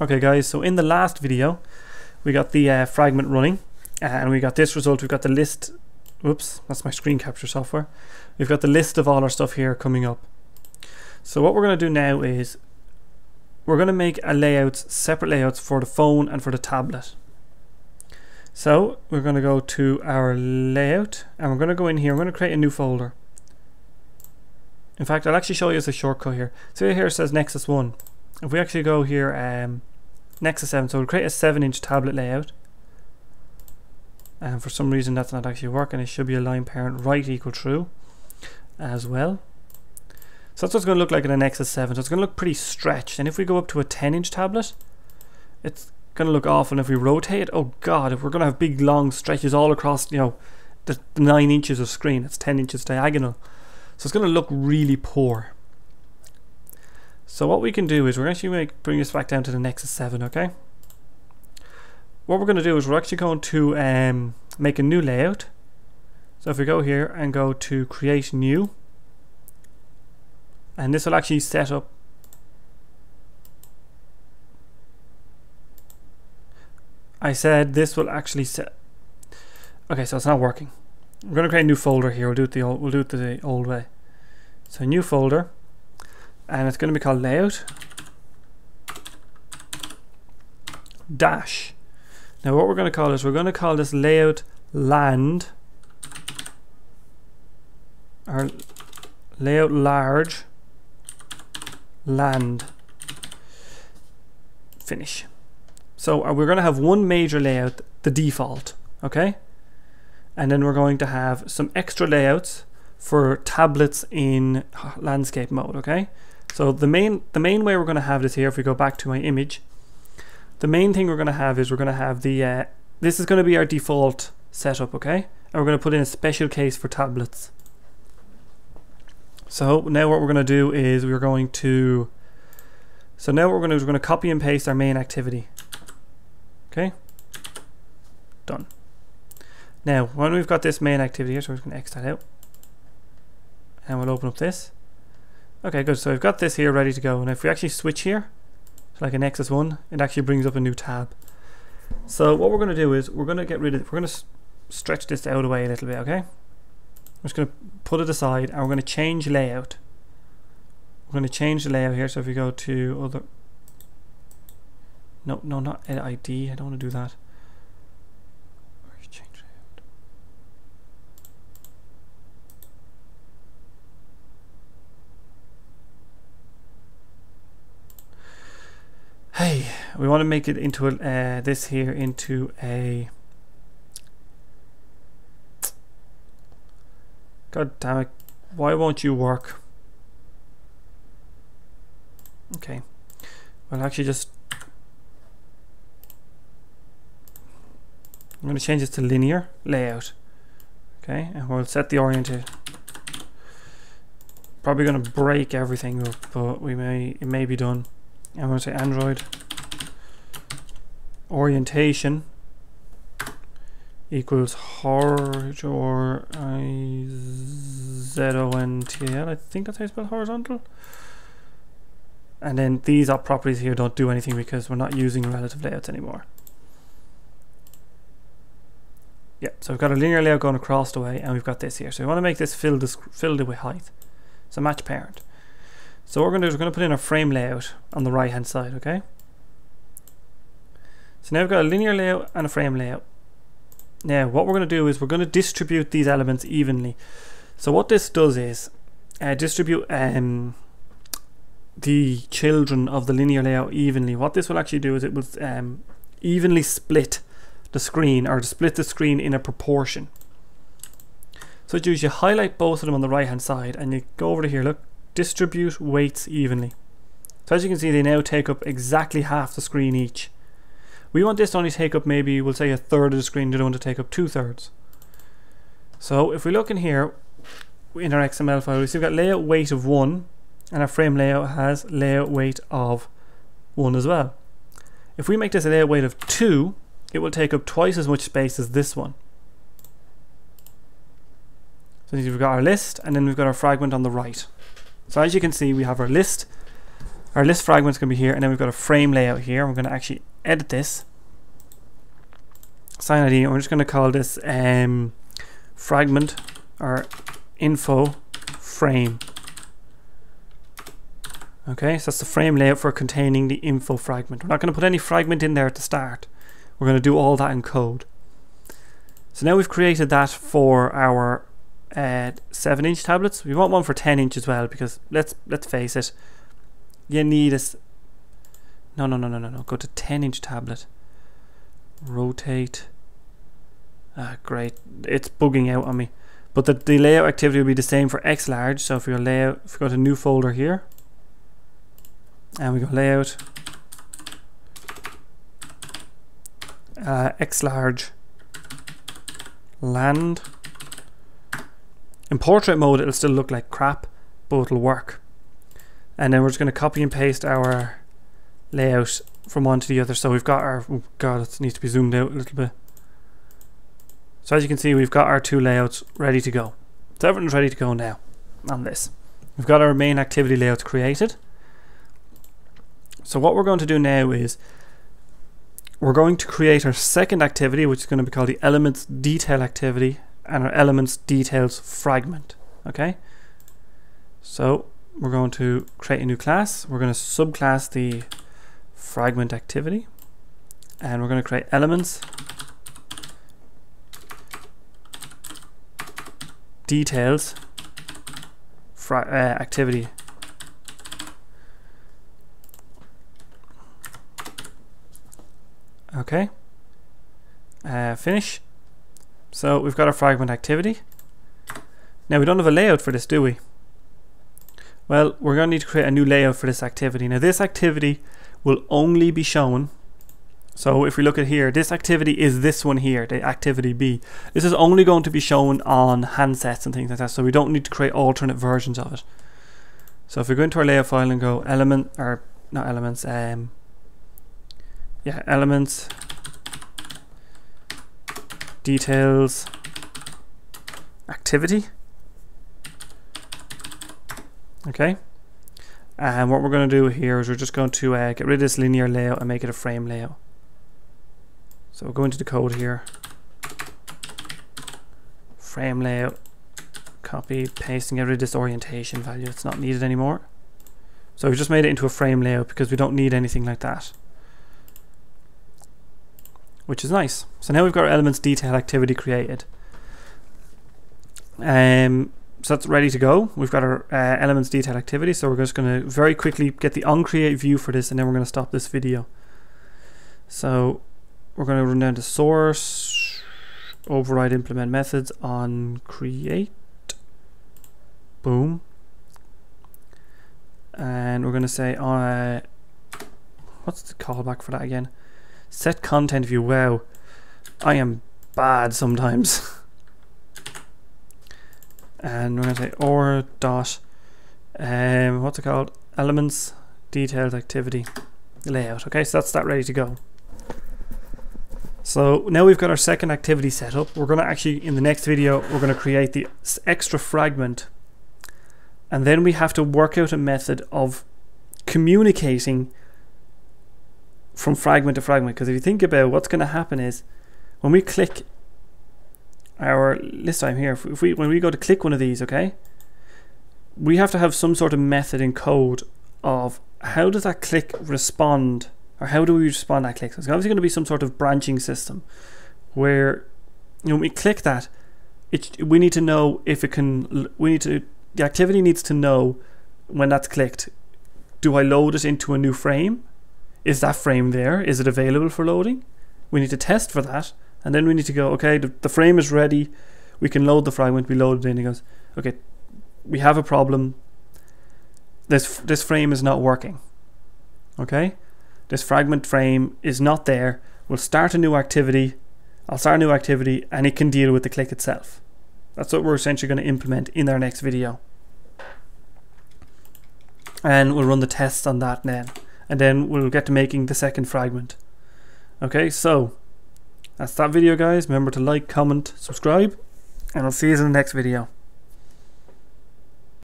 Okay guys, so in the last video we got the uh, fragment running uh, and we got this result, we've got the list, whoops, that's my screen capture software. We've got the list of all our stuff here coming up. So what we're going to do now is we're going to make a layouts, separate layouts for the phone and for the tablet. So we're going to go to our layout and we're going to go in here, we're going to create a new folder. In fact, I'll actually show you as a shortcut here. So here it says Nexus 1 if we actually go here, um, Nexus 7, so we'll create a 7 inch tablet layout. And for some reason that's not actually working, it should be align parent right equal true as well. So that's what it's going to look like in a Nexus 7. So it's going to look pretty stretched. And if we go up to a 10 inch tablet, it's going to look awful. And if we rotate, oh god, if we're going to have big long stretches all across, you know, the 9 inches of screen, it's 10 inches diagonal. So it's going to look really poor. So what we can do is we're actually make bring this back down to the Nexus 7, okay? What we're going to do is we're actually going to um, make a new layout. So if we go here and go to create new, and this will actually set up I said this will actually set okay so it's not working we're going to create a new folder here we'll do it the old we'll do it the old way so new folder and it's going to be called layout. Dash. Now what we're going to call is we're going to call this layout land. Or layout large land. Finish. So uh, we're going to have one major layout the default okay? And then we're going to have some extra layouts for tablets in landscape mode okay so the main the main way we're going to have this here, if we go back to my image, the main thing we're going to have is we're going to have the, uh, this is going to be our default setup, okay? And we're going to put in a special case for tablets. So now what we're going to do is we're going to, so now what we're going to do is we're going to copy and paste our main activity. Okay? Done. Now, when we've got this main activity here, so we're just going to X that out. And we'll open up this. Okay, good. So we've got this here ready to go. And if we actually switch here, like a Nexus 1, it actually brings up a new tab. So what we're going to do is we're going to get rid of. We're going to stretch this out away a little bit, okay? I'm just going to put it aside and we're going to change layout. We're going to change the layout here. So if we go to other... No, no, not ID. I don't want to do that. We want to make it into a, uh, this here into a. God damn it! Why won't you work? Okay, well actually just. I'm going to change this to linear layout. Okay, and we'll set the oriented Probably going to break everything up, but we may it may be done. I'm going to say Android orientation equals or I Z O N T A L. I think that's how you spell horizontal. And then these are properties here don't do anything because we're not using relative layouts anymore. Yeah, so we've got a linear layout going across the way and we've got this here. So we want to make this filled, filled with height. So match parent. So what we're going to do is we're going to put in a frame layout on the right hand side, okay? So now we've got a linear layout and a frame layout. Now what we're going to do is we're going to distribute these elements evenly. So what this does is uh, distribute um, the children of the linear layout evenly. What this will actually do is it will um, evenly split the screen or split the screen in a proportion. So what you do is you highlight both of them on the right hand side and you go over to here, look, distribute weights evenly. So as you can see they now take up exactly half the screen each. We want this to only take up maybe we'll say a third of the screen, we don't want to take up two thirds. So if we look in here in our XML file we see we've got layout weight of 1 and our frame layout has layout weight of 1 as well. If we make this a layout weight of 2 it will take up twice as much space as this one. So we've got our list and then we've got our fragment on the right. So as you can see, we have our list our list fragment's going to be here, and then we've got a frame layout here. We're going to actually edit this. Sign ID, we're just going to call this um, fragment or info frame. Okay, so that's the frame layout for containing the info fragment. We're not going to put any fragment in there at the start. We're going to do all that in code. So now we've created that for our uh, 7 inch tablets. We want one for 10 inch as well because let's let's face it, you need a. No, no, no, no, no, no. Go to 10 inch tablet. Rotate. Ah, great. It's bugging out on me. But the, the layout activity will be the same for X large. So if go layout, if we go to new folder here, and we go layout, uh, X large, land. In portrait mode, it'll still look like crap, but it'll work. And then we're just going to copy and paste our layout from one to the other. So we've got our, oh god, it needs to be zoomed out a little bit. So as you can see, we've got our two layouts ready to go. So everything's ready to go now on this. We've got our main activity layouts created. So what we're going to do now is we're going to create our second activity, which is going to be called the elements detail activity and our elements details fragment. Okay. So we're going to create a new class. We're going to subclass the fragment activity and we're going to create elements details uh, activity. Okay. Uh, finish. So we've got our fragment activity. Now we don't have a layout for this, do we? Well, we're going to need to create a new layout for this activity. Now this activity will only be shown so if we look at here, this activity is this one here, the activity B. This is only going to be shown on handsets and things like that, so we don't need to create alternate versions of it. So if we go into our layout file and go element, or not elements, um, yeah, elements, details, activity. Okay. And what we're going to do here is we're just going to uh, get rid of this linear layout and make it a frame layout. So we'll go into the code here. Frame layout. Copy, paste, and get rid of this orientation value. It's not needed anymore. So we've just made it into a frame layout because we don't need anything like that. Which is nice. So now we've got our elements detail activity created. Um, so that's ready to go. We've got our uh, elements detail activity. So we're just going to very quickly get the onCreate view for this and then we're going to stop this video. So we're going to run down to source, override implement methods on create. Boom. And we're going to say, uh, what's the callback for that again? Set content view. Wow, I am bad sometimes. and we're going to say R dot, um, what's it called? Elements, details, activity, layout. Okay, so that's that ready to go. So now we've got our second activity set up. We're going to actually, in the next video, we're going to create the extra fragment. And then we have to work out a method of communicating from fragment to fragment. Because if you think about what's going to happen is when we click our list time here, if we when we go to click one of these, okay, we have to have some sort of method in code of how does that click respond or how do we respond that click? So it's obviously going to be some sort of branching system where you know, when we click that, it, we need to know if it can, we need to, the activity needs to know when that's clicked, do I load it into a new frame? Is that frame there? Is it available for loading? We need to test for that. And then we need to go, okay, the, the frame is ready. We can load the fragment, we load it in. He goes, okay, we have a problem. This, this frame is not working. Okay? this fragment frame is not there. We'll start a new activity. I'll start a new activity and it can deal with the click itself. That's what we're essentially going to implement in our next video. And we'll run the tests on that then. And then we'll get to making the second fragment. Okay, so that's that video guys. Remember to like, comment, subscribe, and I'll see you in the next video.